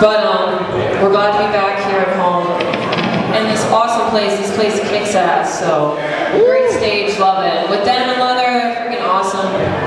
But um, we're glad to be back here at home. in this awesome place, this place kicks ass, so great stage, love it. With Denim and Leather, freaking awesome.